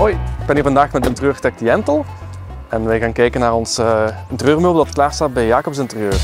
Hoi, ik ben hier vandaag met interieurarchitect Jentel en wij gaan kijken naar ons uh, interieurmeubel dat klaar staat bij Jacobs Interieur.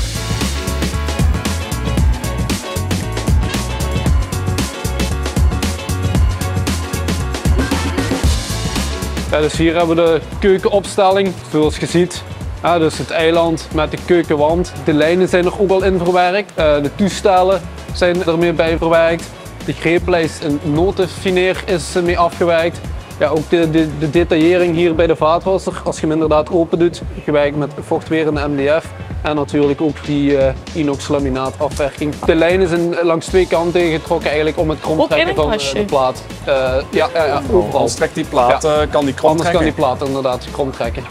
Dus hier hebben we de keukenopstelling, zoals je ziet. Dus het eiland met de keukenwand. De lijnen zijn er ook al in verwerkt. Uh, de toestellen zijn ermee bij verwerkt. De greeplijst in notenfineer is mee afgewerkt. Ja, ook de, de, de, detaillering hier bij de vaatwasser, als je hem inderdaad open doet, gewerkt met vochtwerende MDF. En natuurlijk ook die uh, inox laminaatafwerking. De lijnen zijn langs twee kanten getrokken eigenlijk om het kromtrekken van uh, de plaat. Uh, ja, ja, ja, overal. Als trekt die plaat, ja. kan die krom Anders kan die plaat inderdaad krom trekken.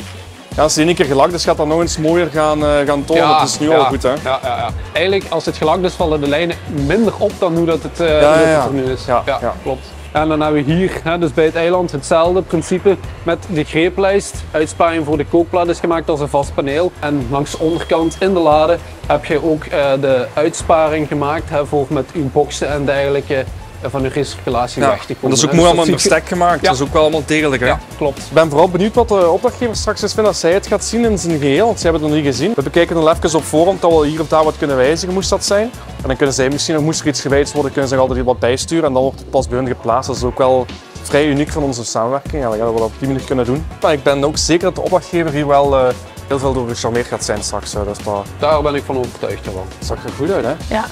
Ja, als die één keer gelakt is, gaat dat nog eens mooier gaan, gaan tonen. Ja, dat is nu al goed hè? Ja, ja, ja. Eigenlijk als het gelakt is, vallen de lijnen minder op dan hoe dat het, uh, dat het er nu is. Ja, ja, klopt. En dan hebben we hier, hè, dus bij het eiland, hetzelfde principe met de greeplijst. Uitsparing voor de kookplaat is gemaakt als een vast paneel. En langs de onderkant in de lade heb je ook uh, de uitsparing gemaakt hè, voor met uw boxen en dergelijke van uw recirculatie ja, weg te komen. Dat is ook mooi allemaal in bestek gemaakt, ja. dat is ook wel allemaal degelijk. Hè? Ja, klopt. Ik ben vooral benieuwd wat de opdrachtgever straks eens vindt als zij het gaat zien in zijn geheel, want zij hebben het nog niet gezien. We bekijken nog even op voorhand dat we hier of daar wat kunnen wijzigen, moest dat zijn. En dan kunnen zij misschien nog, moest er iets gewijzigd worden, kunnen ze er altijd wat bijsturen en dan wordt het pas bij hun geplaatst. Dat is ook wel vrij uniek van onze samenwerking, ja, dat we dat op die manier kunnen doen. Maar ik ben ook zeker dat de opdrachtgever hier wel uh, heel veel door gecharmeerd gaat zijn straks. Dus dat... Daar ben ik van overtuigd. Van. Dat zag er goed uit, hè? Ja.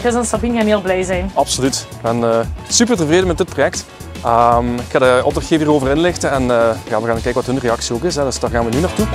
Chris en Sabine gaan heel blij zijn. Absoluut. Ik ben uh, super tevreden met dit project. Um, ik ga de opdrachtgever hierover inlichten en uh, ja, we gaan kijken wat hun reactie ook is. Hè. Dus daar gaan we nu naartoe.